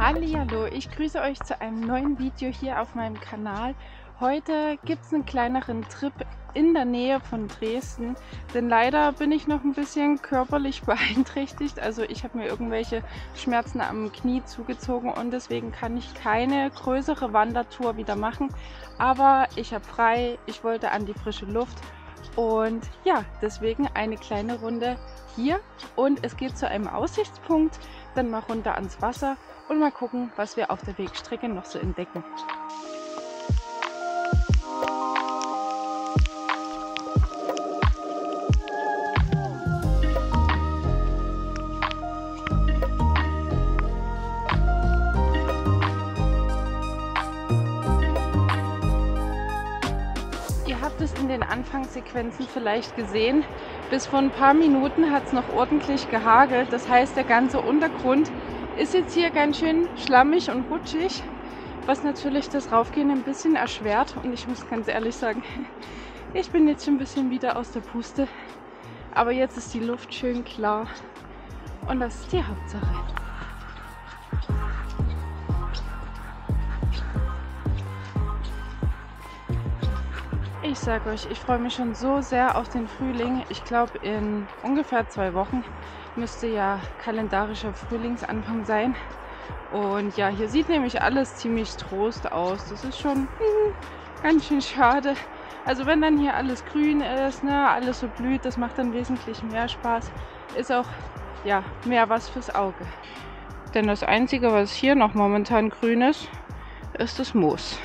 Hallo, ich grüße euch zu einem neuen Video hier auf meinem Kanal. Heute gibt es einen kleineren Trip in der Nähe von Dresden, denn leider bin ich noch ein bisschen körperlich beeinträchtigt. Also ich habe mir irgendwelche Schmerzen am Knie zugezogen und deswegen kann ich keine größere Wandertour wieder machen. Aber ich habe frei, ich wollte an die frische Luft und ja, deswegen eine kleine Runde hier und es geht zu einem Aussichtspunkt, dann mal runter ans Wasser und mal gucken, was wir auf der Wegstrecke noch so entdecken. Habt es in den Anfangssequenzen vielleicht gesehen. Bis vor ein paar Minuten hat es noch ordentlich gehagelt. Das heißt, der ganze Untergrund ist jetzt hier ganz schön schlammig und rutschig, was natürlich das Raufgehen ein bisschen erschwert. Und ich muss ganz ehrlich sagen, ich bin jetzt schon ein bisschen wieder aus der Puste. Aber jetzt ist die Luft schön klar. Und das ist die Hauptsache. Ich sage euch, ich freue mich schon so sehr auf den Frühling. Ich glaube, in ungefähr zwei Wochen müsste ja kalendarischer Frühlingsanfang sein. Und ja, hier sieht nämlich alles ziemlich trost aus. Das ist schon hm, ganz schön schade. Also wenn dann hier alles grün ist, ne, alles so blüht, das macht dann wesentlich mehr Spaß. Ist auch ja mehr was fürs Auge. Denn das Einzige, was hier noch momentan grün ist, ist das Moos.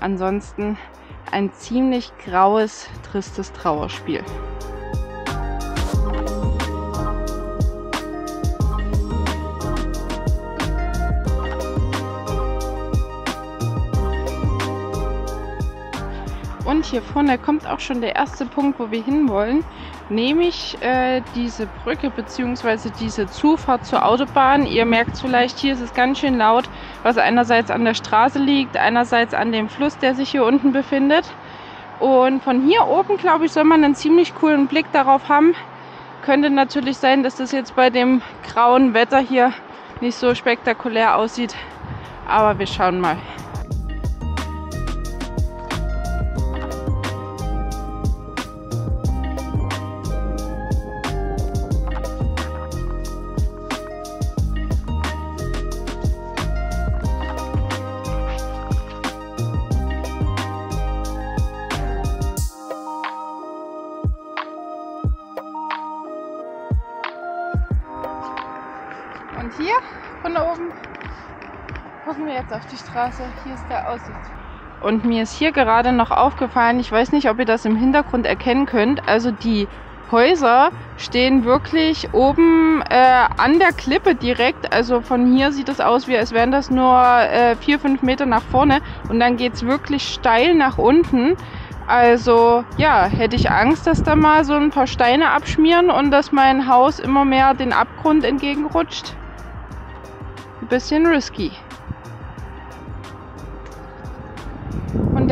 Ansonsten ein ziemlich graues, tristes Trauerspiel. Und hier vorne kommt auch schon der erste Punkt, wo wir hinwollen, nämlich äh, diese Brücke bzw. diese Zufahrt zur Autobahn. Ihr merkt vielleicht, hier ist es ganz schön laut, was einerseits an der Straße liegt, einerseits an dem Fluss, der sich hier unten befindet. Und von hier oben, glaube ich, soll man einen ziemlich coolen Blick darauf haben. Könnte natürlich sein, dass das jetzt bei dem grauen Wetter hier nicht so spektakulär aussieht. Aber wir schauen mal. Wir jetzt auf die Straße. Hier ist der Aussicht. Und mir ist hier gerade noch aufgefallen, ich weiß nicht, ob ihr das im Hintergrund erkennen könnt, also die Häuser stehen wirklich oben äh, an der Klippe direkt. Also von hier sieht es aus, wie als wären das nur äh, vier, fünf Meter nach vorne. Und dann geht es wirklich steil nach unten. Also ja, hätte ich Angst, dass da mal so ein paar Steine abschmieren und dass mein Haus immer mehr den Abgrund entgegenrutscht. Ein bisschen risky.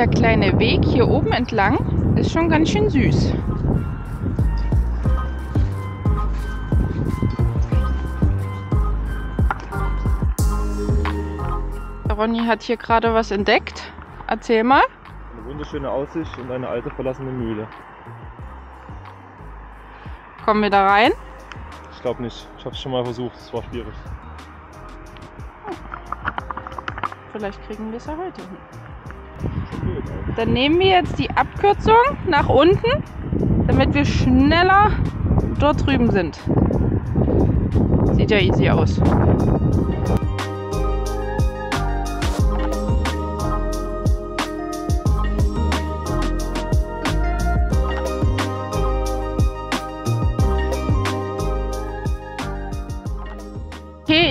Der kleine Weg hier oben entlang ist schon ganz schön süß. Ronny hat hier gerade was entdeckt. Erzähl mal. Eine wunderschöne Aussicht und eine alte verlassene Mühle. Kommen wir da rein? Ich glaube nicht. Ich habe es schon mal versucht. Es war schwierig. Vielleicht kriegen wir es ja heute hin. Dann nehmen wir jetzt die Abkürzung nach unten, damit wir schneller dort drüben sind. Sieht ja easy aus.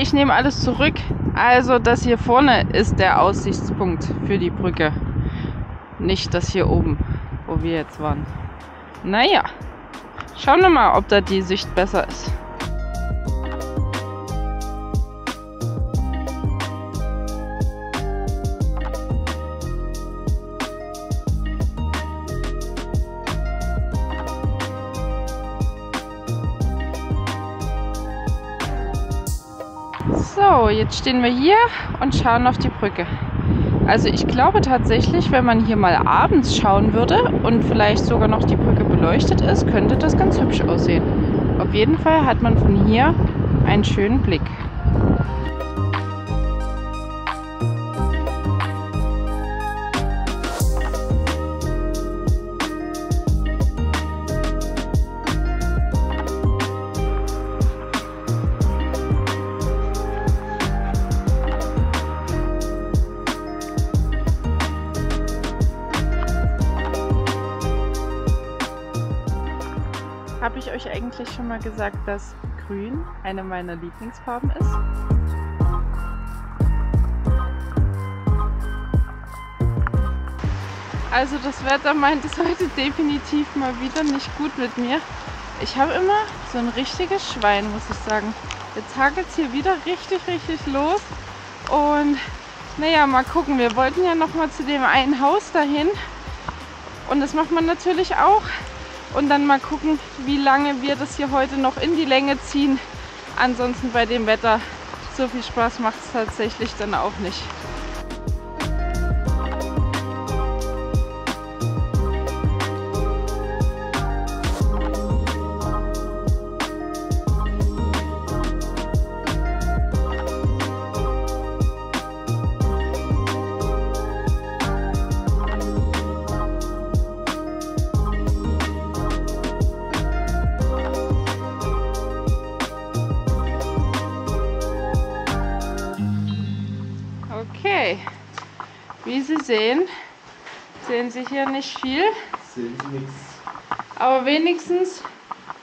Ich nehme alles zurück. Also das hier vorne ist der Aussichtspunkt für die Brücke. Nicht das hier oben, wo wir jetzt waren. Naja, schauen wir mal, ob da die Sicht besser ist. So, jetzt stehen wir hier und schauen auf die Brücke. Also ich glaube tatsächlich, wenn man hier mal abends schauen würde und vielleicht sogar noch die Brücke beleuchtet ist, könnte das ganz hübsch aussehen. Auf jeden Fall hat man von hier einen schönen Blick. Euch eigentlich schon mal gesagt, dass Grün eine meiner Lieblingsfarben ist? Also das Wetter meint es heute definitiv mal wieder nicht gut mit mir. Ich habe immer so ein richtiges Schwein, muss ich sagen. Jetzt hagelt es hier wieder richtig, richtig los. Und naja, mal gucken. Wir wollten ja noch mal zu dem einen Haus dahin. Und das macht man natürlich auch und dann mal gucken, wie lange wir das hier heute noch in die Länge ziehen. Ansonsten bei dem Wetter so viel Spaß macht es tatsächlich dann auch nicht. Wie Sie sehen, sehen Sie hier nicht viel. Sehen Sie nichts. Aber wenigstens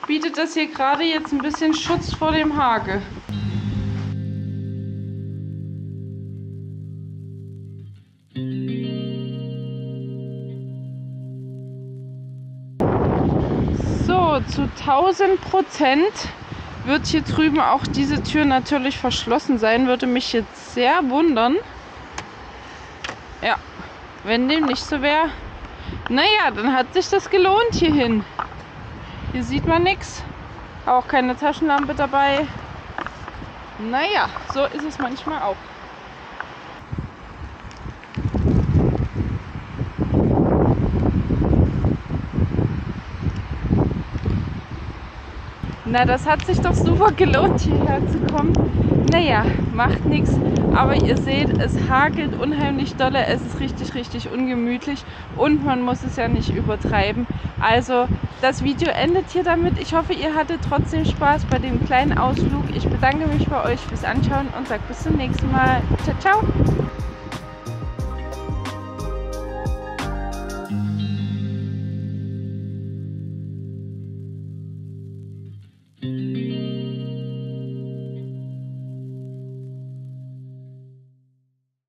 bietet das hier gerade jetzt ein bisschen Schutz vor dem Hagel. So, zu 1000 Prozent wird hier drüben auch diese Tür natürlich verschlossen sein. Würde mich jetzt sehr wundern. Wenn dem nicht so wäre. Naja, dann hat sich das gelohnt hierhin. Hier sieht man nichts. Auch keine Taschenlampe dabei. Naja, so ist es manchmal auch. Na, das hat sich doch super gelohnt, hierher zu kommen. Naja, macht nichts. Aber ihr seht, es hagelt unheimlich dolle. Es ist richtig, richtig ungemütlich. Und man muss es ja nicht übertreiben. Also, das Video endet hier damit. Ich hoffe, ihr hattet trotzdem Spaß bei dem kleinen Ausflug. Ich bedanke mich bei euch fürs Anschauen und sage bis zum nächsten Mal. Ciao, ciao.